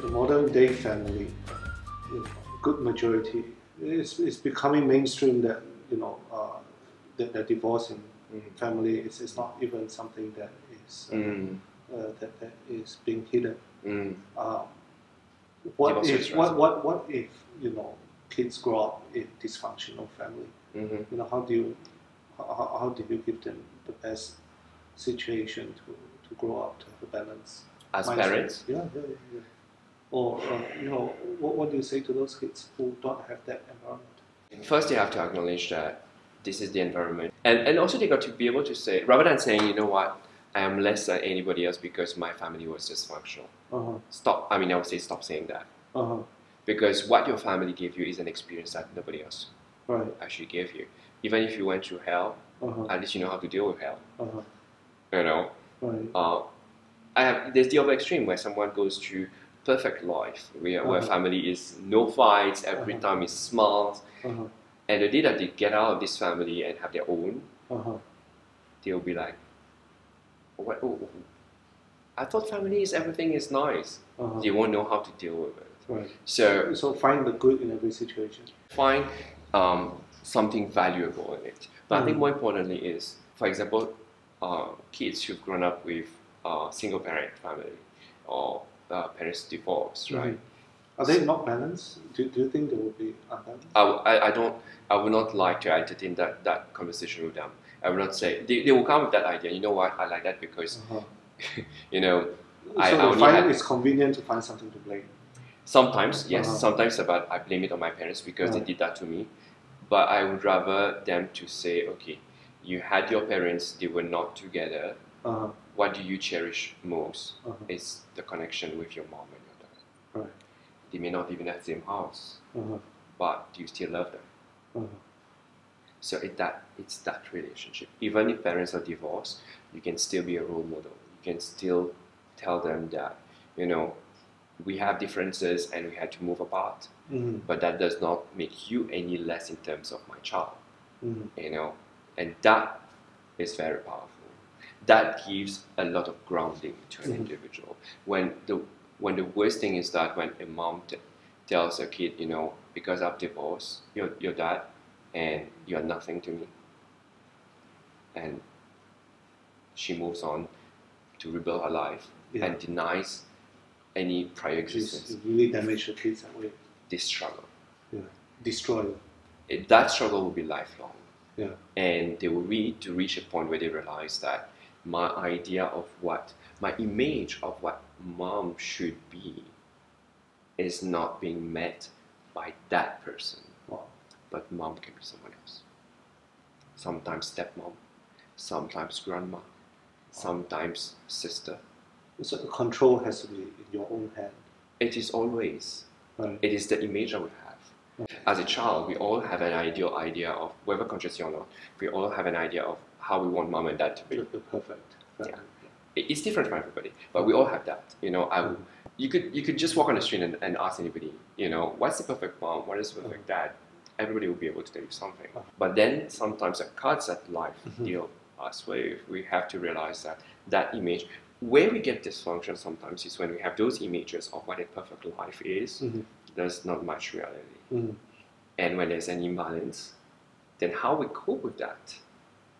the modern day family, you know, good majority, it's, is becoming mainstream that you know uh, that, that divorcing Mm. family is, is not even something that is uh, Mm. uh, that, that is being hidden. Mm. Um, what if what, what what if you know kids grow up in dysfunctional family? Mhm. You know how do you how, how- how do you give them the best situation to, to grow up to have a balance? As mindset? parents, Yeah, yeah, yeah. Or uh, you know what, what do you say to those kids who don't have that environment? first they have to acknowledge that this is the environment, and and also they got to be able to say rather than saying, you know what, I am less than anybody else because my family was dysfunctional. Uh huh. Stop. I mean, I would say stop saying that Uh huh. because what your family gave you is an experience that nobody else Right. actually gave you. Even if you went through hell, Uh huh. at least you know how to deal with hell. Uh huh. You know, Right. uh, I have there's the other extreme where someone goes through perfect life, where, where Uh-huh. family is no fights, every Uh-huh. time is smiles, Uh huh. and the day that they get out of this family and have their own, Uh they'll be like, "What? Oh, oh, I thought family is everything is nice." Uh. They won't know how to deal with it. Right. So So find the good in every situation. find um, something valuable in it. But I think Mm. more importantly is, for example, uh, kids who've grown up with a single parent family or uh, parents divorced, right? Are they not balanced? Do, do you think they will be unbalanced? I, I, I don't I would not like to entertain that, that conversation with them. I would not say they, they will come with that idea. You know why I like that because Uh-huh. you know So I they only find had- it's convenient to find something to blame. Sometimes, yes. Uh-huh. Sometimes about I blame it on my parents because they did that to me. But I would rather them to say, okay, you had your parents, they were not together. What do you cherish most? Uh-huh. It's the connection with your mom and your dad. Right. They may not live in the same house, Uh-huh. but do you still love them? Uh-huh. So it that it's that relationship. Even if parents are divorced, you can still be a role model. You can still tell them that, you know, we have differences and we had to move apart. Mhm. but that does not make you any less in terms of my child Mhm. you know and that is very powerful that gives a lot of grounding to an Mhm. individual when the when the worst thing is that when a mom t- tells a kid you know because i've divorced your, your dad and you're nothing to me and she moves on to rebuild her life Yeah. and denies any prior It's existence really damage the kids that way. this struggle Yeah. Destroy them. it, that struggle will be lifelong. Yeah. And they will reach to reach a point where they realize that my idea of what my image of what mom should be is not being met by that person, Wow. but mom can be someone else. Sometimes stepmom, sometimes grandma, sometimes sister. So the control has to be in your own hand. It is always Right. it is the image that we have. As a child, we all have an ideal idea of, whether consciously or not, we all have an idea of how we want mom and dad to be. Perfect. family. It- It's different for everybody, but we all have that. You know, I, you could you could just walk on the street and, and ask anybody, you know, what's the perfect mom? What is the perfect dad? Everybody will be able to tell you something. Uh-huh. But then sometimes the cards that life Mhm. deal us with, we have to realize that that image, where we get dysfunction sometimes is when we have those images of what a perfect life is. Mhm. There's not much reality. Mhm. and when there's an imbalance, then how we cope with that,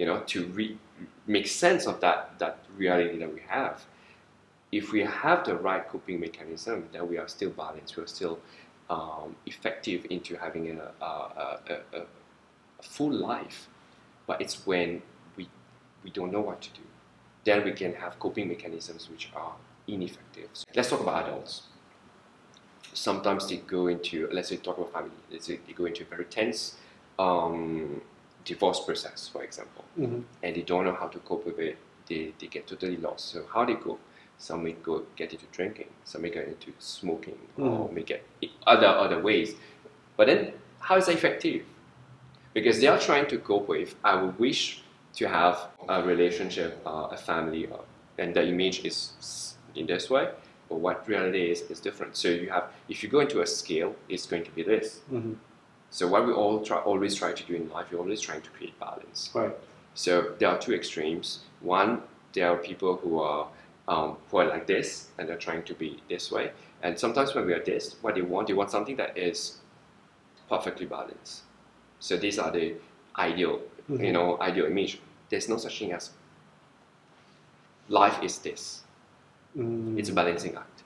you know, to re- make sense of that that reality that we have. If we have the right coping mechanism, then we are still balanced. We are still um, effective into having a, a, a, a, full life. But it's when we we don't know what to do, then we can have coping mechanisms which are ineffective. Let's talk about adults sometimes they go into let's say talk about family let's say they go into a very tense um, divorce process for example Mhm. and they don't know how to cope with it they, they get totally lost so how they cope some may go get into drinking some may get into smoking or Mhm. may get other other ways but then how is that effective because they are trying to cope with i would wish to have a relationship uh, a family uh, and the image is in this way but what reality is is different so you have if you go into a scale it's going to be this Mhm. So what we all try always try to do in life we're always trying to create balance Right. so there are two extremes. One, there are people who are um, who are like this and they're trying to be this way. And sometimes when we are this, what they want, they want something that is perfectly balanced. So these are the ideal, you Mhm. know, ideal image. There's no such thing as life is this. Mm, It's a balancing act.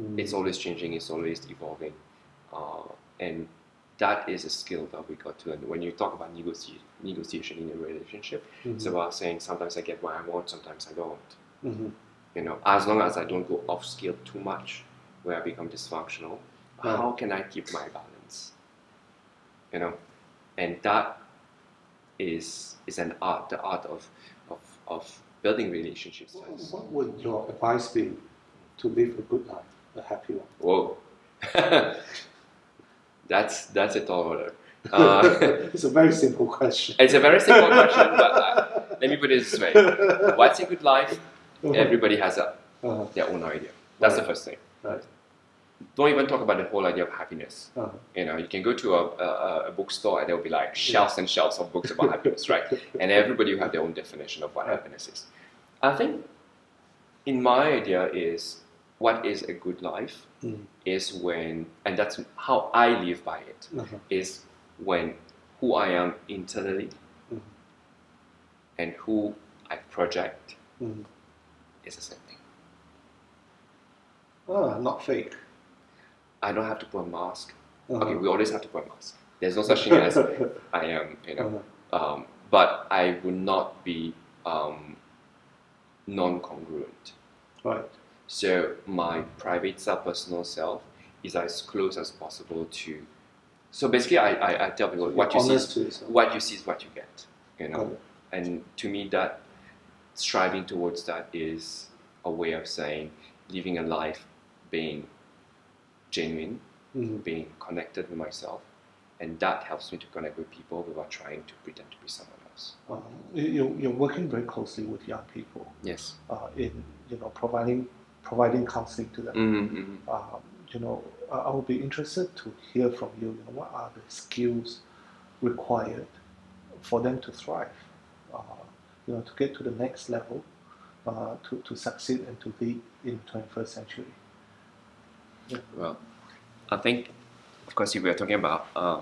mm, It's always changing. It's always evolving, uh, and that is a skill that we got to learn. When you talk about negotiation, negotiation in a relationship, it's mhm, about saying sometimes I get what I want, sometimes I don't. mhm. You know, as long as I don't go off scale too much, where I become dysfunctional, Right. how can I keep my balance? You know, and that is is an art, the art of of, of building relationships. What, what would your advice be to live a good life, a happy one? Whoa, that's that's a tall order. Uh, it's a very simple question. it's a very simple question, but uh, let me put it this way: What's a good life? Everybody has a, Uh-huh, their own idea. That's the first thing. right. Don't even talk about the whole idea of happiness. Uh-huh. You know, you can go to a, a, a bookstore and there will be like shelves and shelves of books about happiness, right? And everybody will have their own definition of what Right. happiness is. I think, in my idea, is what is a good life Mm. is when, and that's how I live by it, Uh-huh. is when who I am internally Mhm. and who I project Mhm. is the same thing. Ah, not fake. I don't have to put a mask. Uh-huh. Okay, we always have to put a mask. There's no such thing as I am, you know. Uh-huh. Um, but I would not be um, non-congruent. Right. So my private self, personal self, is as close as possible to. So basically, I, I, I tell people what you see, yourself. what you see is what you get. You know, and to me, that striving towards that is a way of saying living a life being genuine, Mhm. being connected with myself, and that helps me to connect with people without trying to pretend to be someone else. Um, you- you- you're working very closely with young people Yes. uh, in you know providing providing counseling to them. Mm-hmm. Um, you know, I would be interested to hear from you. You know, what are the skills required for them to thrive? Uh, you know, to get to the next level, uh, to, to succeed and to lead in the 21st century. Well, I think, of course, if we are talking about uh,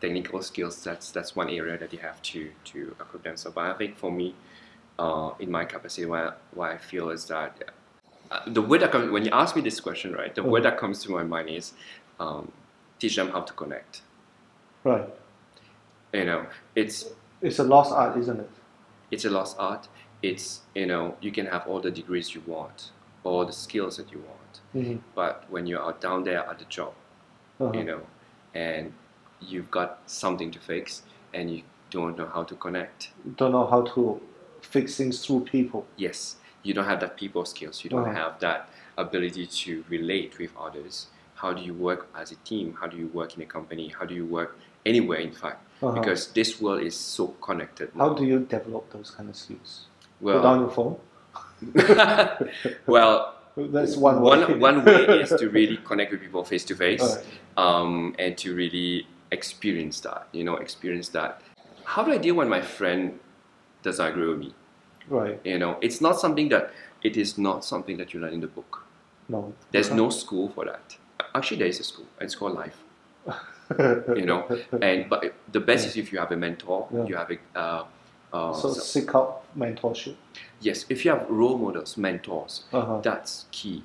technical skills, that's that's one area that you have to to equip themselves. But I think for me, uh, in my capacity, what, what I feel is that the word that comes when you ask me this question, right? The word Mhm. that comes to my mind is um, teach them how to connect. Right. You know, it's It's a lost art, isn't it? it's a lost art. It's you know you can have all the degrees you want, all the skills that you want, Mhm. but when you are down there at the job, Uh-huh. you know, and you've got something to fix and you don't know how to connect. Don't know how to fix things through people. Yes, you don't have that people skills. You don't Uh-huh. have that ability to relate with others. How do you work as a team? How do you work in a company? How do you work anywhere, in fact? Uh-huh. Because this world is so connected. How now. do you develop those kind of skills? Put well, down your phone. well, That's one way. one one way is to really connect with people face to face. Um, and to really experience that, you know, experience that. How do I deal when my friend does not agree with me? Right. You know, it's not something that it is not something that you learn in the book. No. There's no school for that. Actually, there is a school. It's called life. You know, and but the best is if you have a mentor. Yeah. You have a uh, uh, so so- seek out mentorship. yes. If you have role models, mentors, Uh-huh. that's key.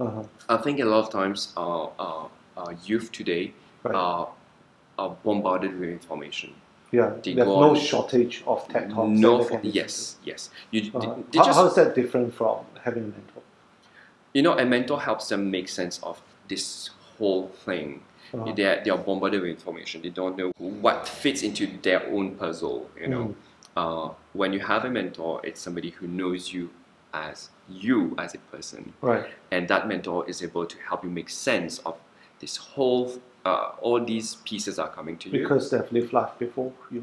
Uh-huh. I think a lot of times uh, uh, uh, youth today Right. are, are bombarded with information. Yeah. they There's no shortage of TED talks. No, for, yes, yes. You. Uh-huh. they, they How, just, how is that different from having a mentor? you know, a mentor helps them make sense of this whole thing. Uh-huh. They, are, they are bombarded with information. They don't know what fits into their own puzzle. You know, Mm. uh, when you have a mentor, it's somebody who knows you as you as a person, Right. and that mentor is able to help you make sense of this whole. Uh, all these pieces are coming to you. Because they've lived life before you.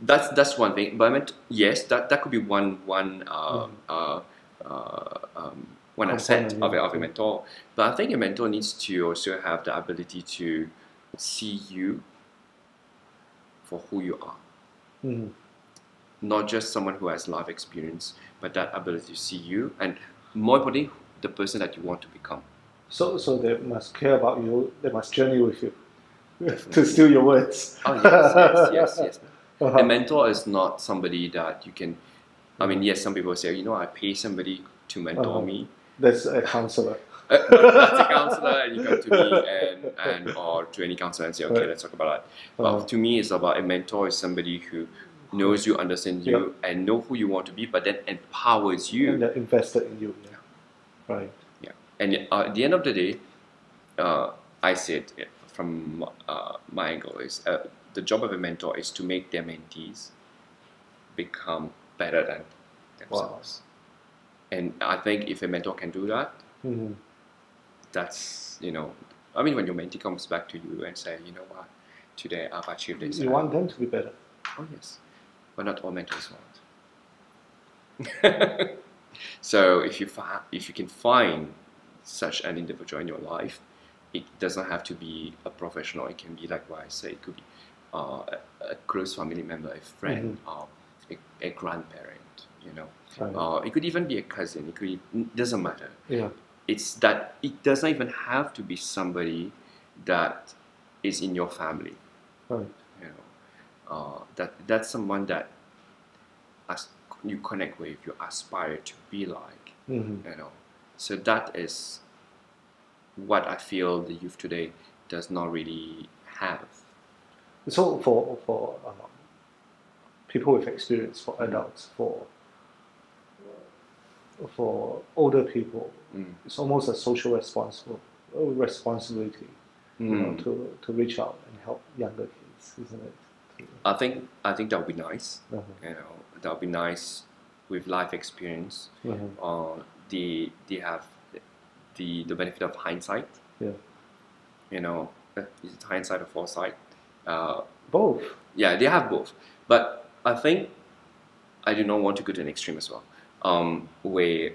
That's that's one thing. But I meant yes, that, that could be one one uh, Mhm. uh, uh, um, one asset of a, of a mentor. But I think a mentor needs to also have the ability to see you for who you are, Mm. not just someone who has life experience, but that ability to see you and more importantly, the person that you want to become. So, so they must care about you. They must journey with you. to steal your words. Oh yes, yes, yes, yes. Uh-huh. A mentor is not somebody that you can. I mean, yes, some people say, you know, I pay somebody to mentor Uh-huh. me. That's a counselor. Uh, that's a counselor, and you come to me and, and or to any counselor and say, okay, Right. let's talk about that. But Uh-huh. to me, it's about a mentor is somebody who knows you, understands you, and know who you want to be, but then empowers you. And they're invested in you. Yeah. Right. And uh, at the end of the day, uh, I said it from uh, my angle is uh, the job of a mentor is to make their mentees become better than themselves. And I think if a mentor can do that, Mhm. that's you know, I mean, when your mentee comes back to you and say, you know what, today I've achieved this. You want them to be better. Oh yes, but not all mentors want. so if you if you can find such an individual in your life, it doesn't have to be a professional. It can be like what I say. It could be uh, a, a close family member, a friend, or a, a grandparent. You know, Right. uh, it could even be a cousin. It could it doesn't matter. yeah. It's that it doesn't even have to be somebody that is in your family Right. you know uh, that that's someone that as you connect with you aspire to be like Mhm. you know so that is what i feel the youth today does not really have So for for um, people with experience, for Mm. adults, for for older people, Mm. it's almost a social responsible responsibility, you know, Mm. to, to reach out and help younger kids, isn't it? I think i think that would be nice uh-huh, you know that would be nice with life experience uh-huh, uh, they they have the the benefit of hindsight Yeah. you know uh, is it hindsight or foresight uh, Both. yeah, they have both. But I think I do not want to go to an extreme as well, um, where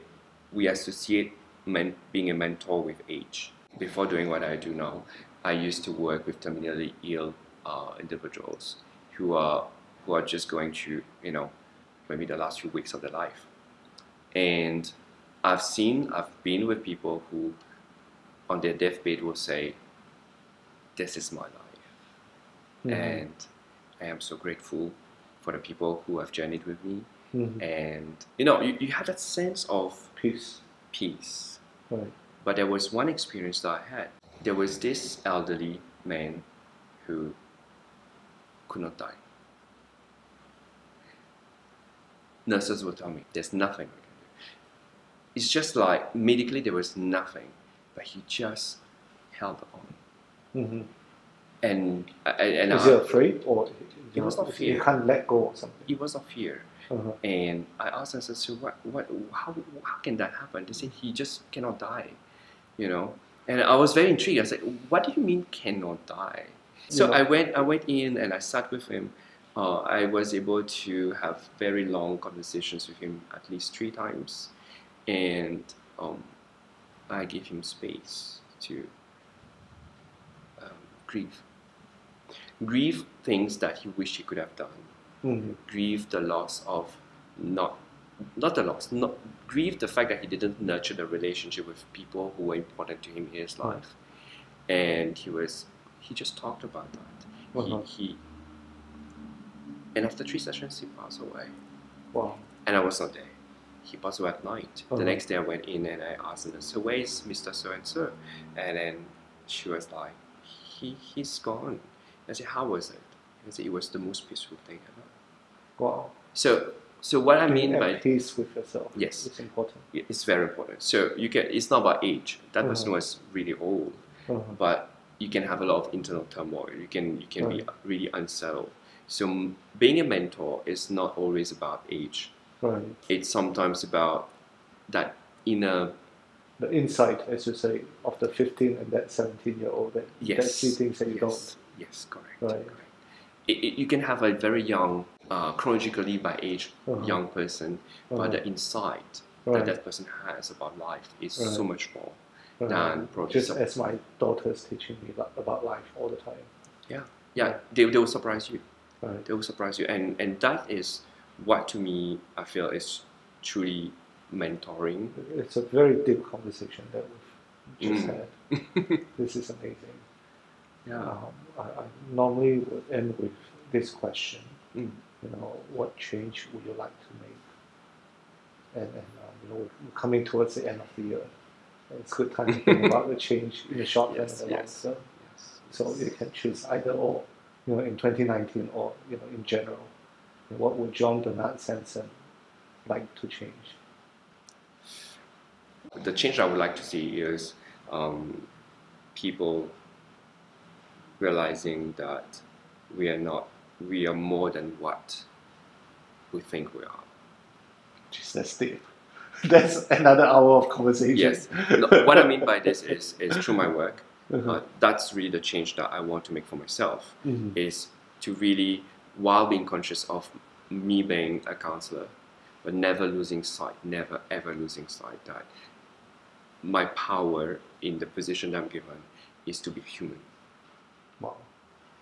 we associate men, being a mentor with age. Before doing what I do now, I used to work with terminally ill uh, individuals who are who are just going through, you know, maybe the last few weeks of their life, and I've seen, I've been with people who, on their deathbed, will say, "This is my life." Mhm. and I am so grateful for the people who have journeyed with me. Mhm. And you know, you, you have that sense of Peace. peace. Right. But there was one experience that I had. There was this elderly man who could not die. Nurses will tell me there's nothing we can. It's just like medically there was nothing, but he just held on. hmm And and Is I, he afraid or He was not you fear. can't let go or something? it was a fear. Uh-huh. And I asked them, said, so what, what, how, how can that happen? They said, he just cannot die, you know. And I was very intrigued. I said, what do you mean cannot die? So Yeah. I went, I went in and I sat with him. Uh, I was able to have very long conversations with him at least three times, and um, I gave him space to um, grieve. Grieve things that he wished he could have done Mhm. grieve the loss of not not the loss not grieve the fact that he didn't nurture the relationship with people who were important to him in his Right. life and he was he just talked about that Uh-huh. he, he and after three sessions he passed away Wow. and I was not there he passed away at night Uh-huh. the next day I went in and I asked her so where is Mr. So and so and then she was like he he's gone I said how was it I said it was the most peaceful thing ever Wow. so, so what I mean by peace with yourself. Yes. It's important. it's very important. So you can. It's not about age. That person Uh-huh. was really old, Uh-huh. but you can have a lot of internal turmoil. You can you can be really unsettled. So m- being a mentor is not always about age. Right. It's sometimes about that inner. The insight, as you say, of the 15 and that 17 year old that, that Yes. see things that you yes. Yes. Correct. Right. correct. It, it, you can have a very young, uh, chronologically by age, Uh-huh. young person, don't. but Uh-huh. the insight Right. that that person has about life is so much more. Right. than Just as my daughter's teaching me about life all the time. Yeah, Yeah. they, they will surprise you. Right. They will surprise you, and and that is what to me I feel is truly mentoring. It's a very deep conversation that we've just Mm. had. This is amazing. Yeah. Um, I, I normally would end with this question. Mm. You know, what change would you like to make? And, and uh, you know, we're coming towards the end of the year. It's a good time to think about the change in the short term Yes, and the long yes. term. Yes. So you can choose either or, you know, in 2019 or, you know, in general. What would Jean Bernard Sampson like to change? the change I would like to see is um, people realizing that we are not, we are more than what we think we are. Jeez, that's deep. That's another hour of conversation. Yes. No, what I mean by this is, is through my work, Uh-huh. uh, that's really the change that I want to make for myself. Mhm. Is to really, while being conscious of me being a counselor, but never losing sight, never ever losing sight that my power in the position that I'm given is to be human. Wow.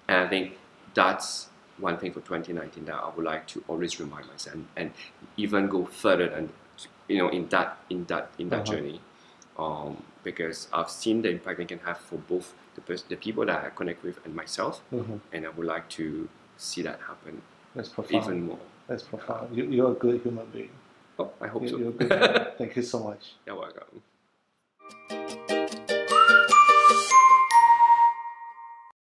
And I think that's one thing for 2019 that I would like to always remind myself and, and even go further than you know in that in that in that Uh-huh. journey. Um, because I've seen the impact it can have for both the pers- the people that I connect with and myself, Mhm. and I would like to see that happen That's profound. even more. That's profound. You, you're a good human being. Oh, I hope You- so. You're a good. Thank you so much. You're welcome.